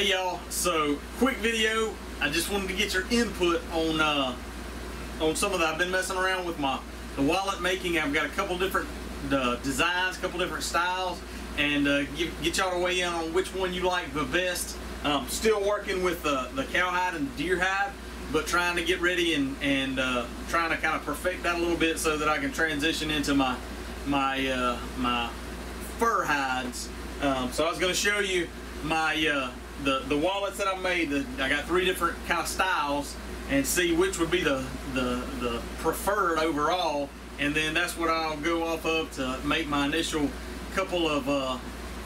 Hey y'all, so quick video. I just wanted to get your input on uh, on some of that. I've been messing around with my the wallet making. I've got a couple different uh, designs, a couple different styles, and uh, get, get y'all to weigh in on which one you like the best. Um, still working with the, the cowhide and deer hide, but trying to get ready and, and uh, trying to kind of perfect that a little bit so that I can transition into my my uh, my fur hides. Um, so I was going to show you my uh, the the wallets that I made. The, I got three different kind of styles and see which would be the the the preferred overall, and then that's what I'll go off of to make my initial couple of uh,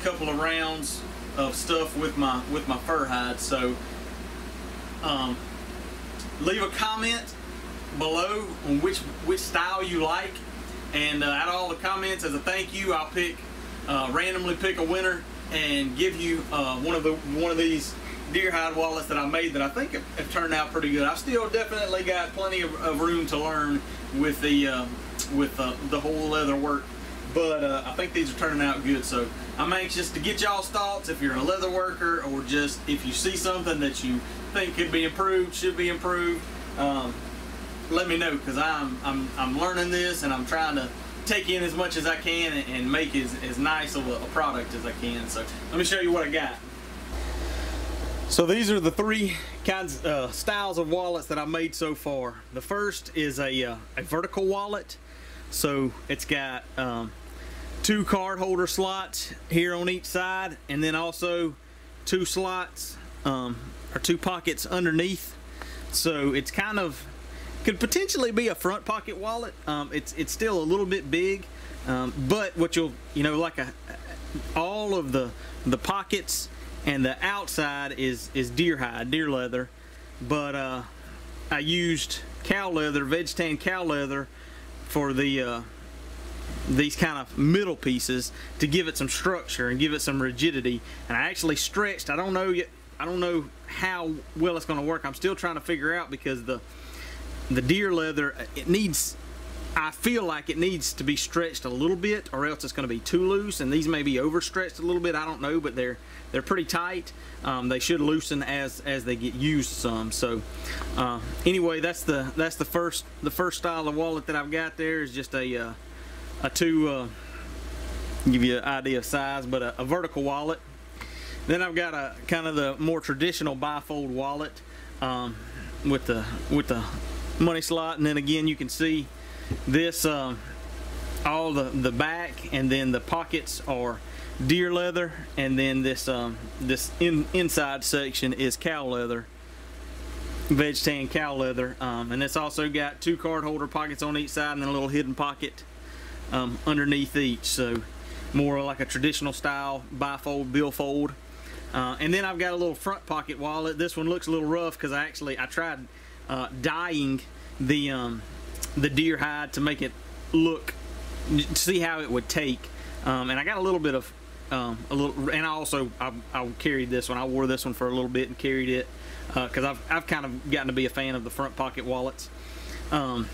couple of rounds of stuff with my with my fur hide. So um, leave a comment below on which which style you like, and uh, out of all the comments, as a thank you, I'll pick uh, randomly pick a winner and give you uh, one of the one of these deer hide wallets that I made that I think have, have turned out pretty good. I still definitely got plenty of, of room to learn with the uh, with uh, the whole leather work, but uh, I think these are turning out good. So I'm anxious to get y'all's thoughts if you're a leather worker or just if you see something that you think could be improved, should be improved. Um, let me know because I'm, I'm I'm learning this and I'm trying to take in as much as I can and, and make as, as nice of a, a, product as I can. So let me show you what I got. So these are the three kinds, uh, styles of wallets that I made so far. The first is a, uh, a vertical wallet. So it's got um, two card holder slots here on each side and then also two slots um, or two pockets underneath. So it's kind of could potentially be a front pocket wallet. Um, it's it's still a little bit big, um, but what you'll you know like a all of the the pockets and the outside is is deer hide, deer leather, but uh, I used cow leather, veg tan cow leather for the uh, these kind of middle pieces to give it some structure and give it some rigidity. And I actually stretched. I don't know yet. I don't know how well it's going to work. I'm still trying to figure out because the the deer leather, it needs, I feel like it needs to be stretched a little bit or else it's going to be too loose and these may be overstretched a little bit, I don't know, but they're they're pretty tight. Um, they should loosen as as they get used some. So uh, anyway, that's the that's the first the first style of wallet that I've got there is just a uh, a two uh, give you an idea of size, but a, a vertical wallet. Then I've got a kind of the more traditional bifold wallet um, with the with the money slot and then again you can see this um, all the the back and then the pockets are deer leather and then this um, this in, inside section is cow leather veg tan cow leather um, and it's also got two card holder pockets on each side and then a little hidden pocket um, underneath each. So more like a traditional style bifold billfold. Uh, and then I've got a little front pocket wallet. This one looks a little rough because I actually I tried uh, dyeing the um, the deer hide to make it look see how it would take. Um, and I got a little bit of um, a little and I also I, I, carried this one. I wore this one for a little bit and carried it because uh, I've, I've kind of gotten to be a fan of the front pocket wallets. Um,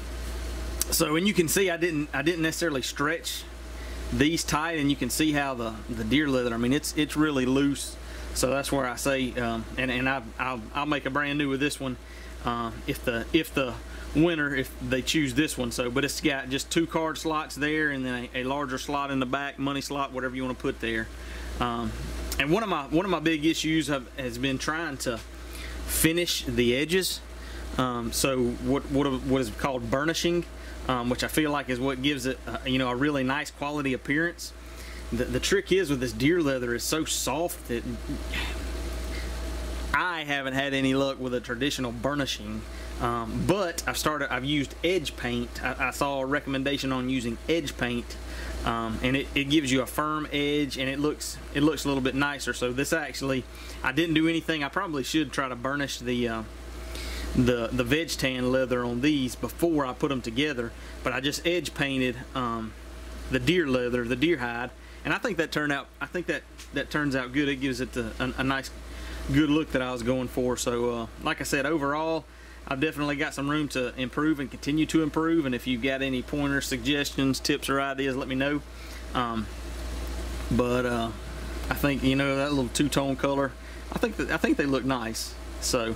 so and you can see I didn't I didn't necessarily stretch these tight and you can see how the the deer leather I mean it's it's really loose. So that's where I say um, and, and I, I'll, I'll make a brand new with this one uh, if the if the winner if they choose this one. So but it's got just two card slots there and then a, a larger slot in the back money slot whatever you want to put there. Um, and one of my one of my big issues have, has been trying to finish the edges. Um, so what, what what is called? Burnishing um, which I feel like is what gives it uh, you know a really nice quality appearance. The, the trick is with this deer leather is so soft that I haven't had any luck with a traditional burnishing um, but I've started I've used edge paint. I, I saw a recommendation on using edge paint um, and it, it, gives you a firm edge and it looks it looks a little bit nicer. So this actually I didn't do anything. I probably should try to burnish the uh, the the veg tan leather on these before I put them together but I just edge painted um, the deer leather the deer hide and I think that turned out I think that that turns out good. It gives it a, a, a nice good look that I was going for so uh, like I said overall I've definitely got some room to improve and continue to improve and if you've got any pointers suggestions tips or ideas let me know um, but uh, I think you know that little two-tone color I think that, I think they look nice. So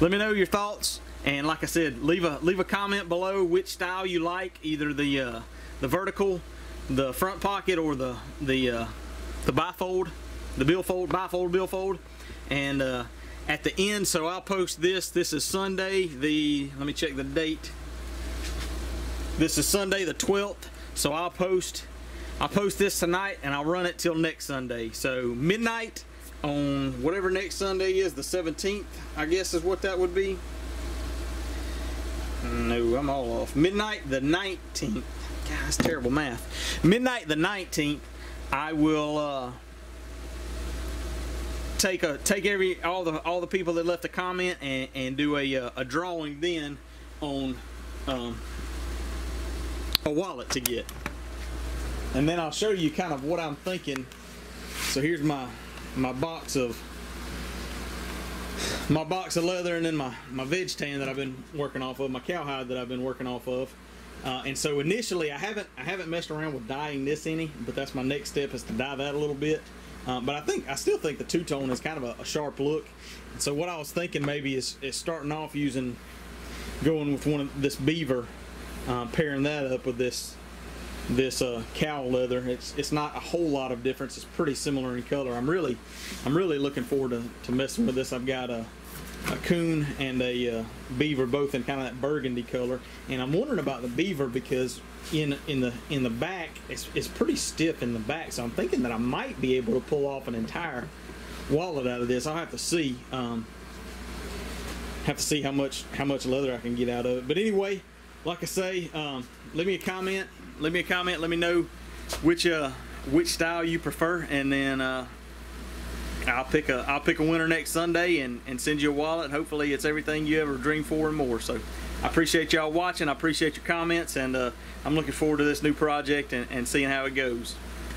let me know your thoughts. And like I said, leave a leave a comment below which style you like, either the uh, the vertical, the front pocket, or the the uh, the bifold, the billfold, bifold, billfold. And uh, at the end, so I'll post this. This is Sunday. The let me check the date. This is Sunday the 12th. So I'll post I'll post this tonight and I'll run it till next Sunday. So midnight on whatever next Sunday is, the 17th, I guess is what that would be. No, I'm all off. Midnight the 19th. God, that's terrible math. Midnight the 19th, I will uh, take a take every all the all the people that left a comment and, and do a uh, a drawing then on um, a wallet to get. And then I'll show you kind of what I'm thinking. So here's my my box of my box of leather and then my, my veg tan that I've been working off of, my cowhide that I've been working off of. Uh, and so initially I haven't I haven't messed around with dyeing this any, but that's my next step is to dye that a little bit. Uh, but I think I still think the two-tone is kind of a, a sharp look. So what I was thinking maybe is, is starting off using going with one of this beaver, uh, pairing that up with this this uh, cow leather. It's it's not a whole lot of difference. It's pretty similar in color. I'm really I'm really looking forward to, to messing with this. I've got a, a coon and a uh, beaver both in kind of that burgundy color. And I'm wondering about the beaver because in in the in the back it's, it's pretty stiff in the back. So I'm thinking that I might be able to pull off an entire wallet out of this. I'll have to see. Um, have to see how much how much leather I can get out of it. But anyway, like I say, um, leave me a comment. Leave me a comment. Let me know which uh, which style you prefer, and then uh, I'll pick a I'll pick a winner next Sunday and, and send you a wallet. Hopefully, it's everything you ever dreamed for and more. So, I appreciate y'all watching. I appreciate your comments, and uh, I'm looking forward to this new project and, and seeing how it goes.